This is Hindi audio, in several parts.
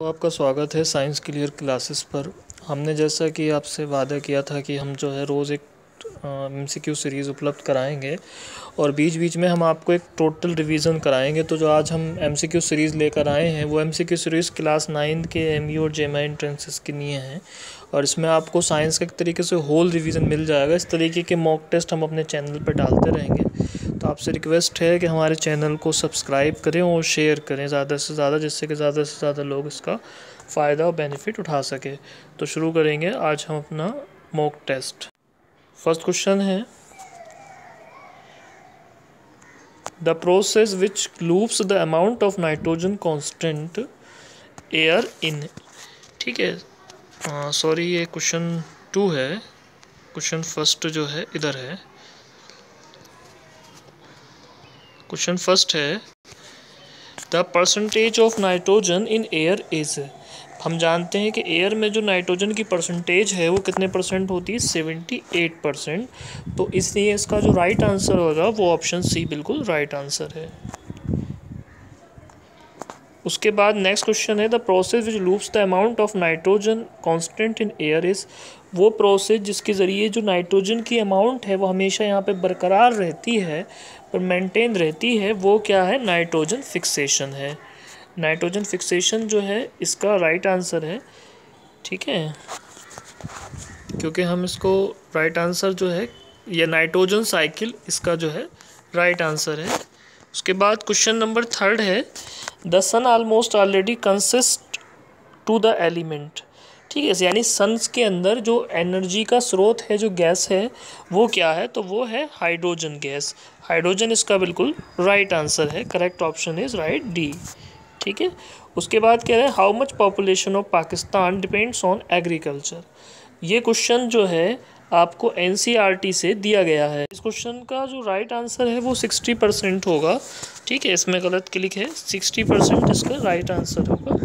तो आपका स्वागत है साइंस क्लियर क्लासेस पर। हमने जैसा कि आपसे वादा किया था कि हम जो है रोज़ एक एम सी क्यू सीरीज़ उपलब्ध कराएँगे और बीच बीच में हम आपको एक टोटल रिवीजन कराएँगे। तो जो आज हम एम सी क्यू सीरीज़ लेकर आए हैं, वो M C Q series class ninth के एम यू और जे एम आई एंट्रेंसेस के लिए हैं और इसमें आपको साइंस का एक तरीके से होल रिवीजन मिल जाएगा। इस तरीके के मॉक टेस्ट हम अपने चैनल पर डालते रहेंगे। तो आपसे रिक्वेस्ट है कि हमारे चैनल को सब्सक्राइब करें और शेयर करें ज़्यादा से ज़्यादा, जिससे कि ज़्यादा से ज़्यादा लोग इसका फ़ायदा और बेनिफिट उठा सके। तो शुरू करेंगे आज हम अपना मॉक टेस्ट फ़र्स्ट क्वेश्चन है the process which loops the amount of nitrogen constant air in ठीक है सॉरी ये क्वेश्चन टू है। क्वेश्चन फ़र्स्ट जो है, इधर है। क्वेश्चन फ़र्स्ट है। The percentage of nitrogen in air is, हम जानते हैं कि एयर में जो नाइट्रोजन की परसेंटेज है, वो कितने परसेंट होती है? Seventy eight percent. तो इसलिए इसका जो राइट आंसर होगा, वो ऑप्शन सी बिल्कुल राइट आंसर है। उसके बाद नेक्स्ट क्वेश्चन है the process which loops the amount of nitrogen constant in air is वो प्रोसेस जिसके ज़रिए जो नाइट्रोजन की अमाउंट है, वो हमेशा यहाँ पे बरकरार रहती है, पर मेंटेन रहती है, वो क्या है? नाइट्रोजन फिक्सेशन है। नाइट्रोजन फिक्सेशन जो है, इसका राइट right आंसर है। ठीक है? क्योंकि हम इसको राइट right आंसर जो है, या नाइट्रोजन साइकिल इसका जो है राइट right आंसर है। उसके बाद क्वेश्चन नंबर थर्ड है। The sun almost already consist to the element ठीक है, यानी सन्स के अंदर जो एनर्जी का स्रोत है, जो गैस है, वो क्या है? तो वो है हाइड्रोजन गैस हाइड्रोजन इसका बिल्कुल राइट right आंसर है. Correct option is right D ठीक है? उसके बाद कह रहे हैं? How much population of Pakistan depends on agriculture ये क्वेश्चन जो है आपको एन e से दिया गया है। इस क्वेश्चन का जो राइट आंसर है, वो सिक्सटी परसेंट होगा। ठीक है, इसमें गलत क्लिक है। सिक्सटी परसेंट इसका राइट आंसर होगा।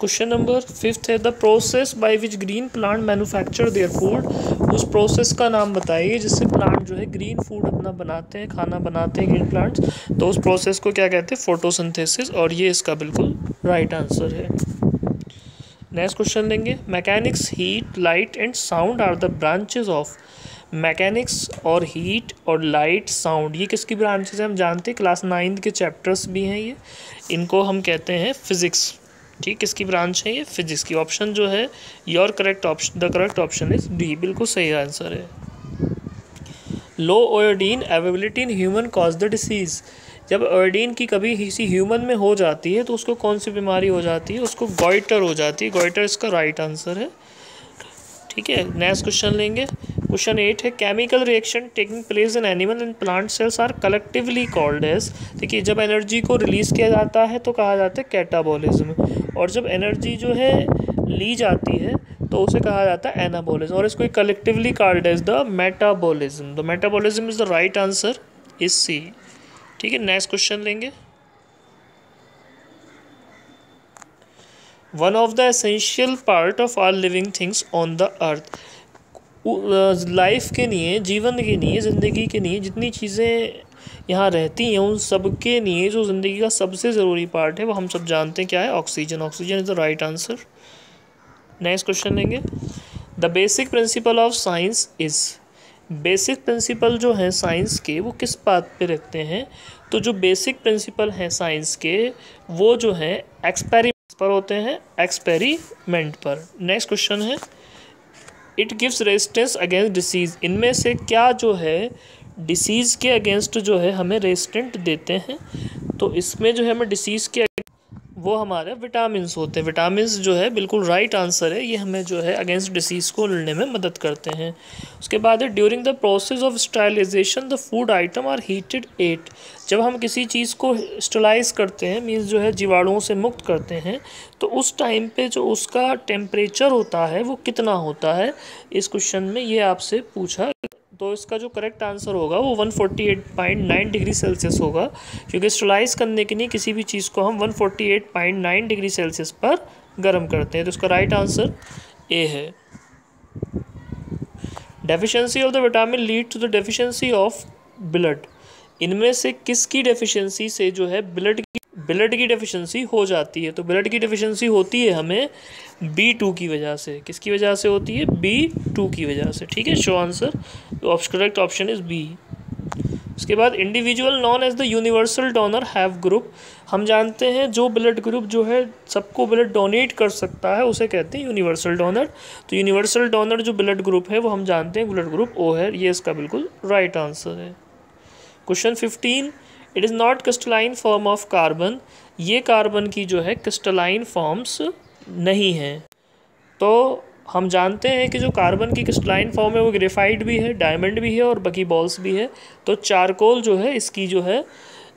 क्वेश्चन नंबर फिफ्थ है the process by which green plant manufacture their food उस प्रोसेस का नाम बताइए, जिससे प्लांट जो है ग्रीन फ़ूड अपना बनाते हैं, खाना बनाते हैं ग्रीन प्लांट्स तो उस प्रोसेस को क्या कहते हैं? फोटोसिंथेसिस और ये इसका बिल्कुल राइट आंसर है। नेक्स्ट क्वेश्चन लेंगे mechanics heat light and sound are the branches of mechanics और हीट और लाइट साउंड ये किसकी ब्रांचेज हैं हम जानते हैं। क्लास नाइन्थ के चैप्टर्स भी हैं ये। इनको हम कहते हैं फिज़िक्स ठीक, किसकी ब्रांच है ये? फिजिक्स की। ऑप्शन जो है your correct option the correct option is D बिल्कुल सही आंसर है। Low iodine availability in human cause the disease जब अर्डीन की कभी किसी ह्यूमन में हो जाती है तो उसको कौन सी बीमारी हो जाती है? उसको गोइटर हो जाती है। गोइटर इसका राइट आंसर है। ठीक है नेक्स्ट क्वेश्चन लेंगे। क्वेश्चन एट है chemical reaction taking place in animal and plant cells are collectively called as देखिए, जब एनर्जी को रिलीज़ किया जाता है तो कहा जाता है कैटाबॉलिज्म और जब एनर्जी जो है, ली जाती है तो उसे कहा जाता है एनाबोलिज्म और इसको collectively called as the metabolism the metabolism is the right answer is C ठीक है नेक्स्ट क्वेश्चन लेंगे। One of the essential part of our living things on the earth life के लिए, जीवन के लिए, ज़िंदगी के लिए, जितनी चीज़ें यहाँ रहती हैं, उन सब के लिए जो ज़िंदगी का सबसे ज़रूरी पार्ट है, वो हम सब जानते हैं क्या है? Oxygen oxygen is the right answer next question लेंगे। The basic principle of science is basic principle जो हैं साइंस के, वो किस बात पे रखते हैं? तो जो बेसिक प्रिंसिपल हैं साइंस के, वो जो हैं एक्सपेरिमेंट पर होते हैं, एक्सपेरिमेंट पर। नेक्स्ट क्वेश्चन है, it gives resistance against disease. इनमें से क्या जो है, डिसीज़ के अगेंस्ट जो है, हमें रेजिस्टेंट देते हैं? तो इसमें जो है, हमें डिसीज़ के वो हमारे विटामिन होते हैं। विटामिन जो है, बिल्कुल राइट आंसर है। ये हमें जो है अगेंस्ट डिसीज़ को लड़ने में मदद करते हैं। उसके बाद है during the process of sterilization the food item are heated at जब हम किसी चीज़ को स्टलाइज करते हैं मीन्स जो है जीवाणुओं से मुक्त करते हैं तो उस टाइम पे जो उसका टेम्परेचर होता है, वो कितना होता है? इस क्वेश्चन में ये आपसे पूछा तो इसका जो करेक्ट आंसर होगा वो 148.9 डिग्री सेल्सियस होगा, क्योंकि स्टलाइज करने के लिए किसी भी चीज़ को हम 148.9 डिग्री सेल्सियस पर गर्म करते हैं। तो इसका राइट आंसर ए है। Deficiency of the vitamin lead to the deficiency of blood इनमें से किसकी डेफिशिएंसी से जो है ब्लड ब्लड की डेफिशिएंसी हो जाती है तो ब्लड की डेफिशिएंसी होती है हमें बी टू की वजह से। किसकी वजह से होती है? बी टू की वजह से। ठीक है? So answer correct option is B उसके बाद individual known as the universal donor have group हम जानते हैं जो ब्लड ग्रुप जो है, सबको ब्लड डोनेट कर सकता है, उसे कहते हैं यूनिवर्सल डोनर तो यूनिवर्सल डोनर जो ब्लड ग्रुप है, वो हम जानते हैं ब्लड ग्रुप ओ है। ये इसका बिल्कुल राइट right आंसर है। Question fifteen it is not crystalline form of carbon ये कार्बन की जो है क्रिस्टलाइन फॉर्म्स नहीं हैं। तो हम जानते हैं कि जो कार्बन की क्रिस्टलाइन फॉर्म है, वो ग्रेफाइट भी है डायमंड भी है और बकी बॉल्स भी है। तो चारकोल जो है, इसकी जो है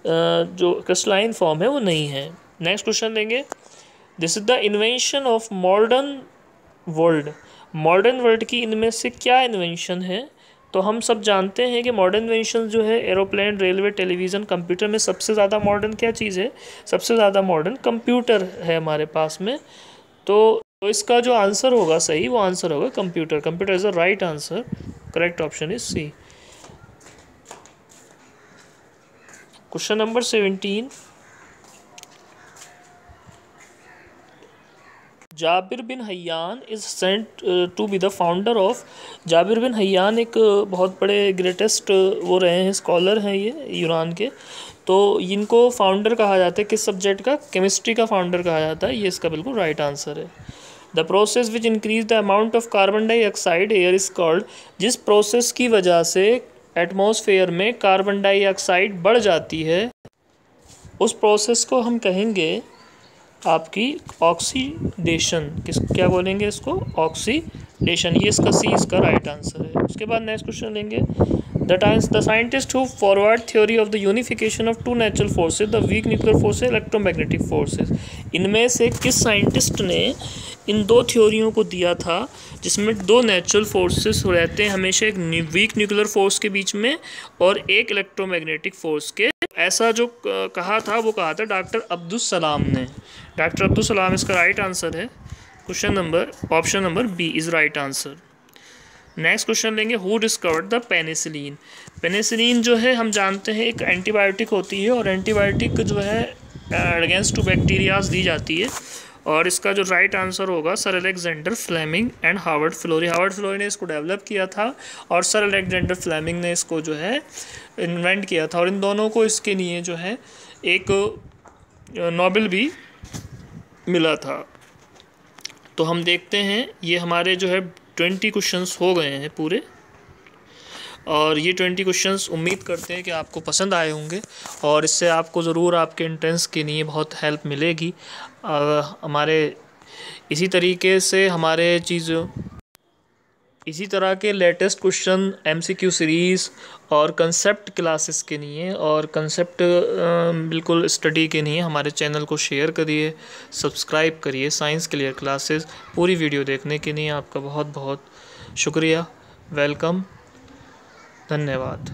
जो क्रिस्टलाइन फॉर्म है, वो नहीं है। नेक्स्ट क्वेश्चन लेंगे। This is the invention of modern world modern world की इनमें से क्या इन्वेंशन है? तो हम सब जानते हैं कि मॉडर्न इन्वेंशन जो है एरोप्लेन रेलवे टेलीविज़न कंप्यूटर में सबसे ज़्यादा मॉडर्न क्या चीज़ है? सबसे ज़्यादा मॉडर्न कंप्यूटर है हमारे पास में। तो तो इसका जो आंसर होगा सही, वो आंसर होगा computer computer is the right answer correct option is C question number seventeen Jabir bin Hayyan is said to be the founder of Jabir bin Hayyan एक uh, बहुत बड़े ग्रेटेस्ट uh, वो रहे हैं स्कॉलर हैं ये यूनान के। तो इनको फाउंडर कहा जाता है किस सब्जेक्ट का? केमिस्ट्री का फाउंडर कहा जाता है ये इसका बिल्कुल राइट आंसर है। The process which increase the amount of carbon dioxide air is called जिस प्रोसेस की वजह से एटमॉस्फेयर में कार्बन डाइऑक्साइड बढ़ जाती है उस प्रोसेस को हम कहेंगे आपकी ऑक्सीडेशन किस, क्या बोलेंगे इसको? ऑक्सीडेशन ये इसका सी इसका राइट आंसर है। उसके बाद नेक्स्ट क्वेश्चन लेंगे। The times the scientist who forward theory of the unification of two natural forces the weak nuclear forces electromagnetic forces इनमें से किस साइंटिस्ट ने इन दो थ्योरियों को दिया था, जिसमें दो नेचुरल फोर्सेस रहते हैं, हमेशा एक वीक न्यूक्लियर फोर्स के बीच में और एक इलेक्ट्रोमैग्नेटिक फोर्स के। ऐसा जो कहा था, वो कहा था डॉक्टर अब्दुल सलाम ने। डॉक्टर अब्दुल सलाम, इसका राइट आंसर है। Question number option number B is right answer next question लेंगे who discovered the penicillin penicillin जो है, हम जानते हैं, एक एंटीबायोटिक होती है और एंटीबायोटिक जो है अगेंस्ट टू बैक्टीरियाज दी जाती है। और इसका जो राइट आंसर होगा sir Alexander Fleming and Harvard Florey Harvard Florey ने इसको डेवलप किया था और सर अलेक्जेंडर फ्लेमिंग ने इसको जो है इन्वेंट किया था। और इन दोनों को इसके लिए जो है एक नोबल भी मिला था। तो हम देखते हैं, ये हमारे जो है ट्वेंटी क्वेश्चंस हो गए हैं पूरे। और ये ट्वेंटी क्वेश्चंस उम्मीद करते हैं कि आपको पसंद आए होंगे और इससे आपको ज़रूर आपके एंट्रेंस के लिए बहुत हेल्प मिलेगी। हमारे इसी तरीके से हमारे चीज़, इसी तरह के लेटेस्ट क्वेश्चन एमसीक्यू सीरीज़ और कंसेप्ट क्लासेस के लिए और कंसेप्ट बिल्कुल स्टडी के लिए हमारे चैनल को शेयर करिए सब्सक्राइब करिए साइंस क्लियर क्लासेस पूरी वीडियो देखने के लिए आपका बहुत बहुत शुक्रिया। वेलकम धन्यवाद।